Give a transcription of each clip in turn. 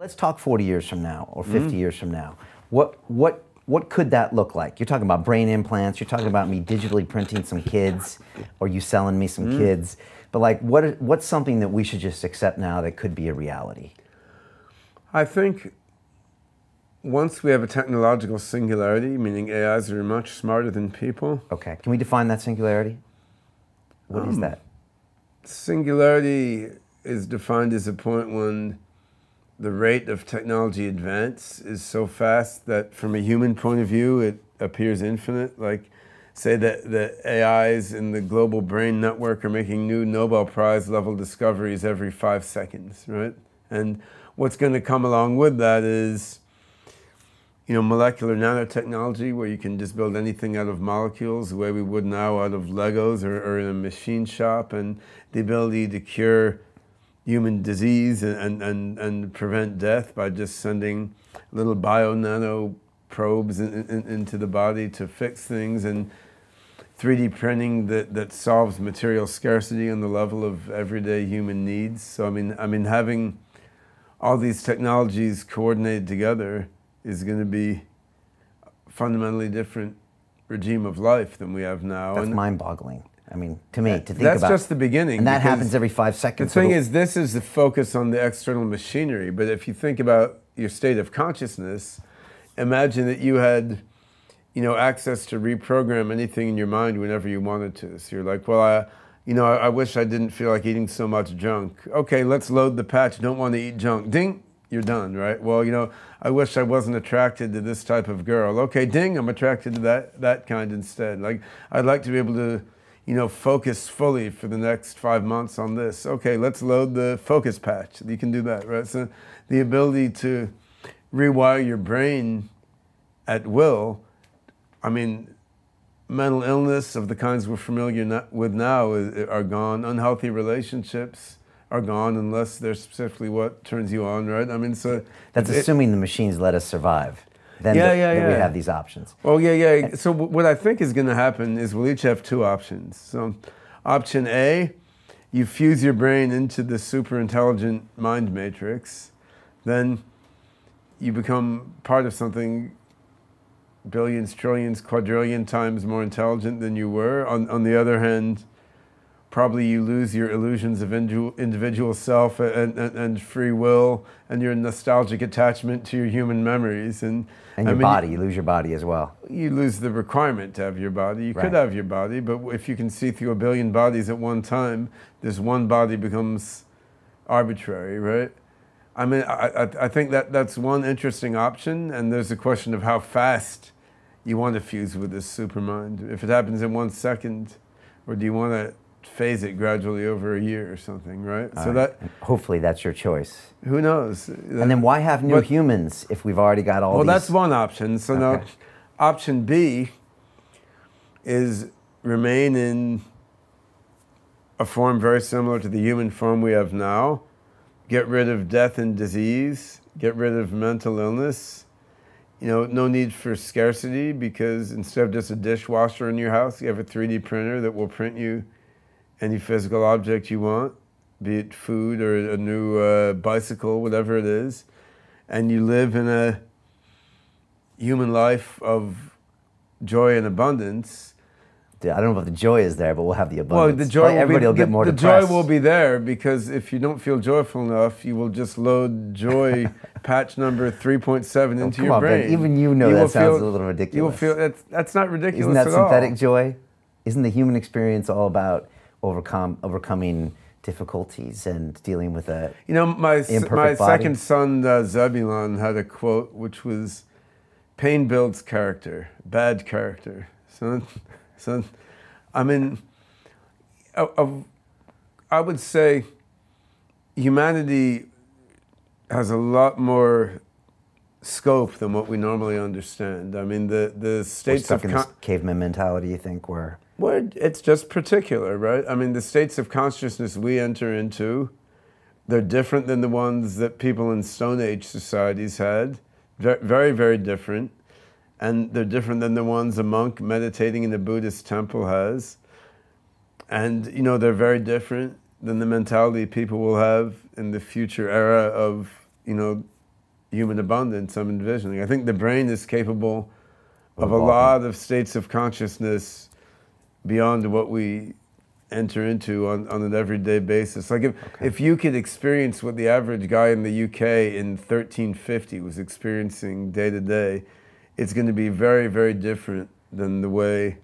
Let's talk 40 years from now or 50 years from now. What, what, what could that look like? You're talking about brain implants, you're talking about me digitally printing some kids, or you selling me some kids. But like, what, what's something that we should just accept now that could be a reality? I think once we have a technological singularity, meaning AIs are much smarter than people, Okay, can we define that singularity? What is Um, that? singularity is defined as a point when the rate of technology advance is so fast that from a human point of view it appears infinite. Like say that the ais in the global brain network are making new nobel prize level discoveries every five seconds right? And what's going to come along with that is you know, molecular nanotechnology where you can just build anything out of molecules the way we would now out of Legos or, or in a machine shop, and the ability to cure human disease and, and, and, prevent death by just sending little bio nano probes in, in, into the body to fix things, and 3D printing that, that solves material scarcity on the level of everyday human needs. So, I mean, I mean having all these technologies coordinated together is going to be a fundamentally different regime of life than we have now. That's mind-boggling. I mean, to me, to think that's about. just the beginning. and that happens every five seconds. The thing is, this is the focus on the external machinery. But if you think about your state of consciousness, imagine that you had, you know, access to reprogram anything in your mind whenever you wanted to. So you're like, well, I, you know, I, I wish I didn't feel like eating so much junk. Okay, let's load the patch. Don't want to eat junk. Ding, you're done, right? Well, you know, I wish I wasn't attracted to this type of girl. Okay, ding, I'm attracted to that that kind instead. Like, I'd like to be able to, you know, focus fully for the next five months on this. Okay, let's load the focus patch. You can do that, right? So, the ability to rewire your brain at will. I mean, mental illness of the kinds we're familiar with now uh, are gone. Unhealthy relationships are gone unless they're specifically what turns you on, right? I mean, so that's it- assuming the machines let us survive. Then Yeah, that- yeah, then we have these options. Oh, yeah, yeah. So w- what I think is going to happen is we'll each have two options. So, option A, you fuse your brain into the super intelligent mind matrix, then you become part of something billions, trillions, quadrillion times more intelligent than you were. On, on the other hand, probably you lose your illusions of individual, individual self and, and, and free will and your nostalgic attachment to your human memories. And, And I your mean, body, you lose your body as well. you lose the requirement to have your body. You Right. could have your body, but if you can see through a billion bodies at one time, this one body becomes arbitrary, right? I mean, I, I, I think that that's one interesting option, and there's a question of how fast you want to fuse with this supermind. If it happens in one second, or do you want to phase it gradually over a year or something, right? so All right. that hopefully that's your choice. who knows? And then why have new But- humans if we've already got all Well, these? that's one option. So now, option B is remain in a form very similar to the human form we have now. Get rid of death and disease. Get rid of mental illness. You know, no need for scarcity because instead of just a dishwasher in your house, you have a 3D printer that will print you any physical object you want, be it food or a new uh, bicycle, whatever it is, and you live in a human life of joy and abundance. I don't know if the joy is there, but we'll have the abundance. Well, the joy Probably will everybody be, will get the, more the depressed. joy will be there because if you don't feel joyful enough, you will just load joy patch number 3.7 into Oh, come your on, Ben, brain. even you know will that sounds feel- a little ridiculous. You will feel that's, that's not ridiculous Isn't that at synthetic all. joy? Isn't the human experience all about overcome overcoming difficulties and dealing with a You know, my my body. second son uh, Zebulon had a quote which was, "Pain builds character, bad character." So, so, I mean, I would say, humanity has a lot more scope than what we normally understand. I mean, the the we're states stuck of in this caveman mentality. You think where well, it's just particular, right? I mean, the states of consciousness we enter into, they're different than the ones that people in Stone Age societies had. Very, very different. And they're different than the ones a monk meditating in a Buddhist temple has. And, you know, they're very different than the mentality people will have in the future era of, you know, human abundance I'm envisioning. I think the brain is capable of a lot of states of consciousness beyond what we enter into on, on an everyday basis. Like if, Okay. if you could experience what the average guy in the UK in 1350 was experiencing day to day, it's going to be very, very different than the way.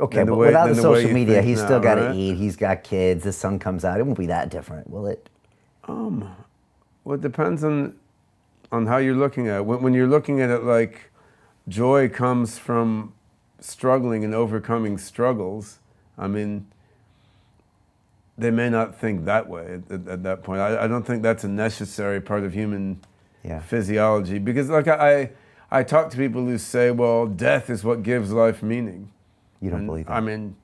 Okay, the but way- without the the social media, he's now, still got to right? eat. He's got kids. The sun comes out. It won't be that different, will it? Um, well, it depends on on how you're looking at it. When, when you're looking at it like joy comes from struggling and overcoming struggles, I mean, they may not think that way at, at, at that point. I, I don't think that's a necessary part of human Yeah. physiology because, like, I, I talk to people who say, well, death is what gives life meaning. You don't And, believe that? I mean,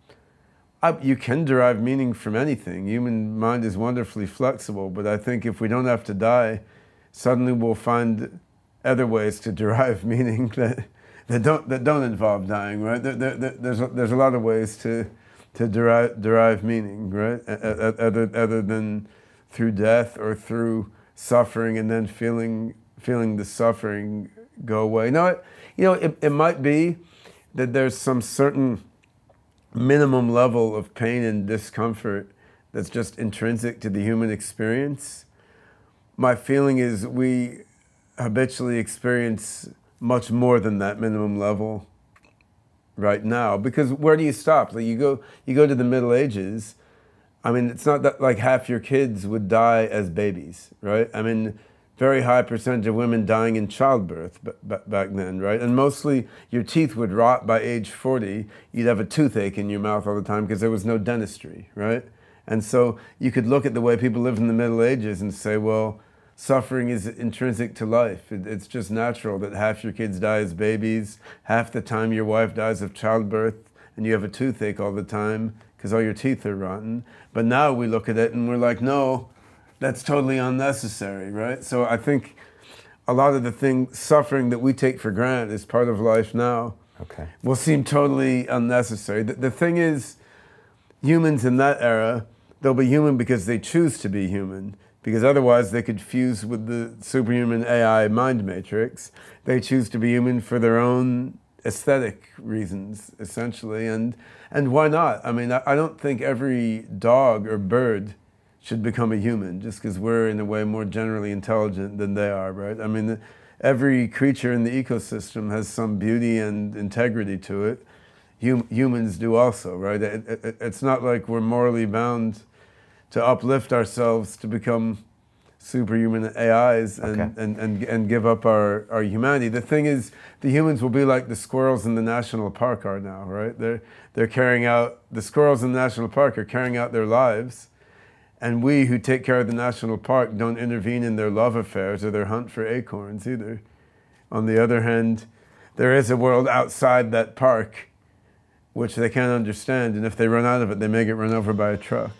I, you can derive meaning from anything. Human mind is wonderfully flexible, but I think if we don't have to die, suddenly we'll find other ways to derive meaning that, that don't that don't involve dying. Right? There, there, there- there's a, there's a lot of ways to to derive derive meaning. Right? Other other than through death or through suffering and then feeling feeling the suffering go away. No, it, you know, it, it might be that there's some certain minimum level of pain and discomfort that's just intrinsic to the human experience. My feeling is we habitually experience much more than that minimum level right now. Because where do you stop? Like you go you go to the middle ages. I mean it's not that like half your kids would die as babies right? I mean very high percentage of women dying in childbirth b- b- back then right? And mostly your teeth would rot by age 40 you'd have a toothache in your mouth all the time because there was no dentistry right? And so you could look at the way people lived in the middle ages and say well suffering is intrinsic to life. It, it's just natural that half your kids die as babies, half the time your wife dies of childbirth, and you have a toothache all the time because all your teeth are rotten. But now we look at it and we're like, no, that's totally unnecessary, right? So I think a lot of the thing suffering that we take for granted is part of life now okay. will seem totally unnecessary. The, the thing is, humans in that era, they'll be human because they choose to be human, because otherwise they could fuse with the superhuman AI mind matrix. They choose to be human for their own aesthetic reasons, essentially. And, and why not? I mean, I, don't think every dog or bird should become a human just because we're in a way more generally intelligent than they are, right? I mean, every creature in the ecosystem has some beauty and integrity to it. Hum- humans do also, right? It, it, it's not like we're morally bound to uplift ourselves to become superhuman AIs and, Okay. and, and, and give up our, our humanity. The thing is, the humans will be like the squirrels in the national park are now, right? They're, they're carrying out, the squirrels in the national park are carrying out their lives. And we who take care of the national park don't intervene in their love affairs or their hunt for acorns either. On the other hand, there is a world outside that park which they can't understand, and if they run out of it, they may get run over by a truck.